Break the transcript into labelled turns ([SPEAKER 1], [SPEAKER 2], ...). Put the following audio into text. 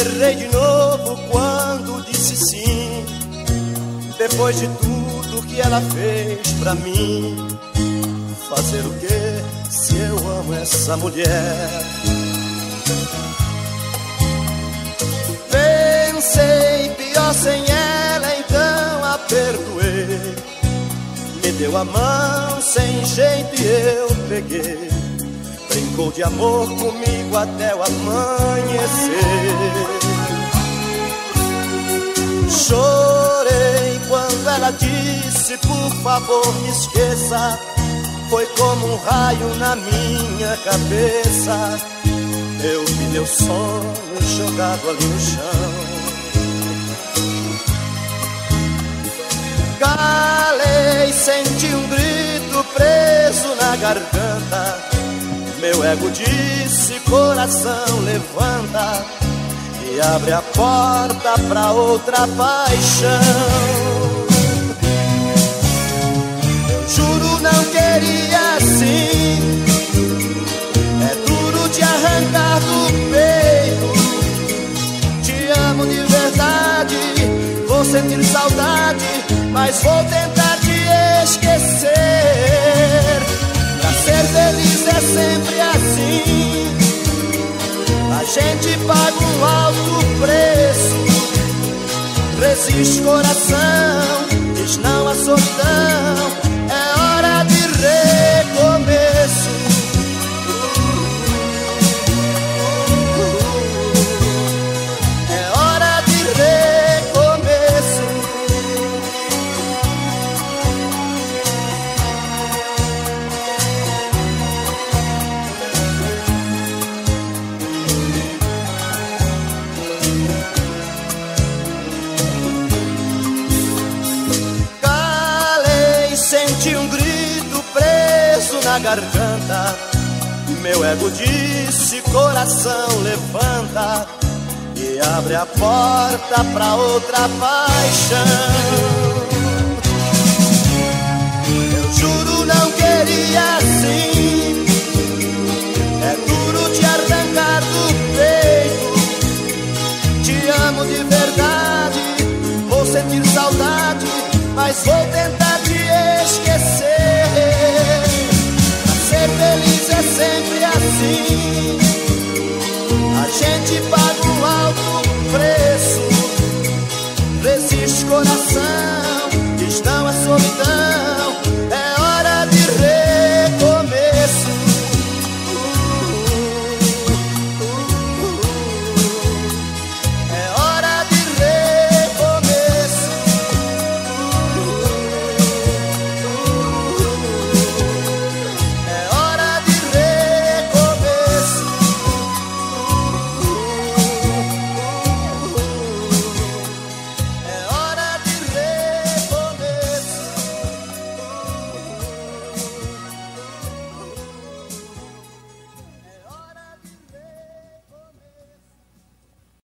[SPEAKER 1] errei de novo quando disse sim. Depois de tudo que ela fez pra mim, fazer o que se eu amo essa mulher? Pensei pior sem ela, então a perdoei. Me deu a mão sem jeito e eu peguei. Brincou de amor comigo até o amanhecer. Chorei quando ela disse: Por favor, me esqueça. Foi como um raio na minha cabeça. Eu vi meu sonho jogado ali no chão. Calei, senti um grito preso na garganta. Meu ego disse, coração levanta e abre a porta pra outra paixão. Juro não queria assim, é duro te arrancar do peito. Te amo de verdade, vou sentir saudade, mas vou tentar gente paga um alto preço. Resiste coração, diz não a solidão. Garganta. Meu ego disse: coração, levanta e abre a porta pra outra paixão. Eu juro, não queria assim. É duro te arrancar do peito. Te amo de verdade, vou sentir saudade, mas vou tentar sempre assim. A gente paga um alto preço. desses coração, que estão a solidão.